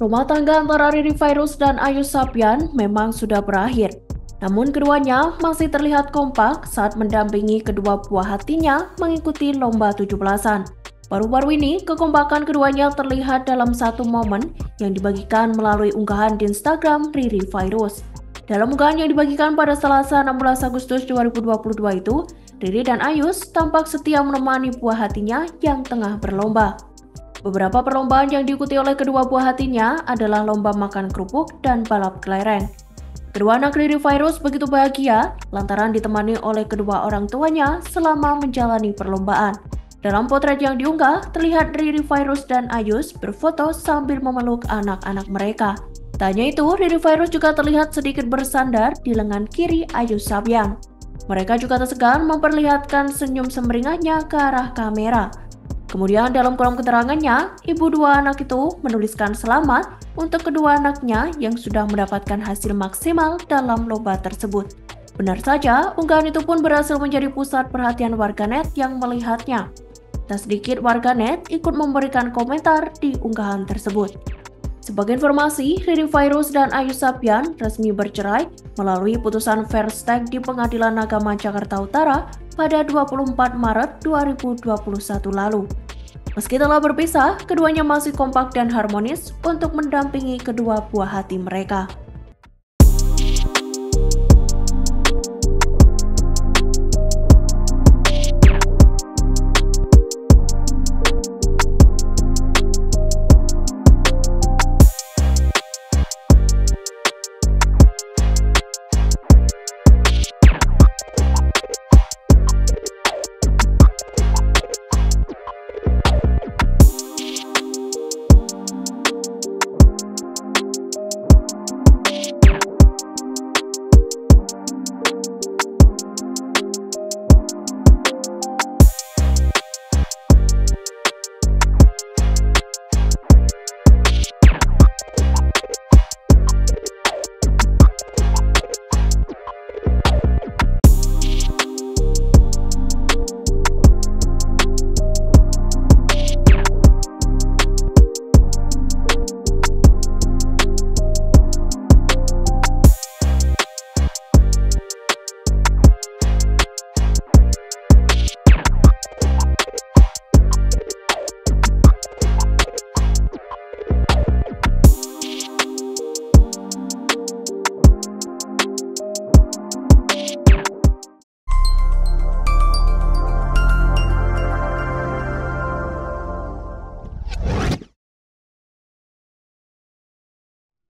Rumah tangga antara Riri Virus dan Ayu Sapyan memang sudah berakhir. Namun keduanya masih terlihat kompak saat mendampingi kedua buah hatinya mengikuti lomba 17-an. Baru-baru ini, kekompakan keduanya terlihat dalam satu momen yang dibagikan melalui unggahan di Instagram Riri Virus. Dalam unggahan yang dibagikan pada Selasa 16 Agustus 2022 itu, Riri dan Ayus tampak setia menemani buah hatinya yang tengah berlomba. Beberapa perlombaan yang diikuti oleh kedua buah hatinya adalah lomba makan kerupuk dan balap kelereng. Kedua anak Riri Virus begitu bahagia lantaran ditemani oleh kedua orang tuanya selama menjalani perlombaan. Dalam potret yang diunggah, terlihat Riri Virus dan Ayus berfoto sambil memeluk anak-anak mereka. Tanya itu, Riri Virus juga terlihat sedikit bersandar di lengan kiri Ayus Sabian. Mereka juga tak segan memperlihatkan senyum semeringahnya ke arah kamera. Kemudian dalam kolom keterangannya, ibu dua anak itu menuliskan selamat untuk kedua anaknya yang sudah mendapatkan hasil maksimal dalam lomba tersebut. Benar saja, unggahan itu pun berhasil menjadi pusat perhatian warganet yang melihatnya. Tak sedikit warganet ikut memberikan komentar di unggahan tersebut. Sebagai informasi, Riri Virus dan Ayu Sapyan resmi bercerai melalui putusan Versteg di Pengadilan Agama Jakarta Utara pada 24 Maret 2021 lalu. Meski telah berpisah, keduanya masih kompak dan harmonis untuk mendampingi kedua buah hati mereka.